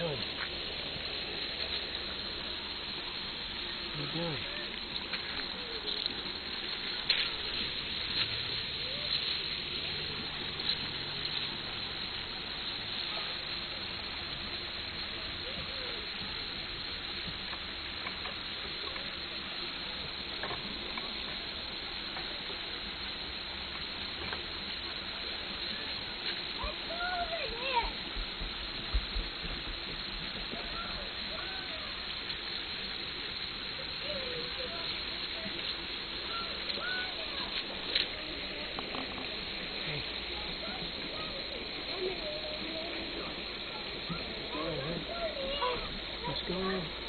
doing? What are you doing? On?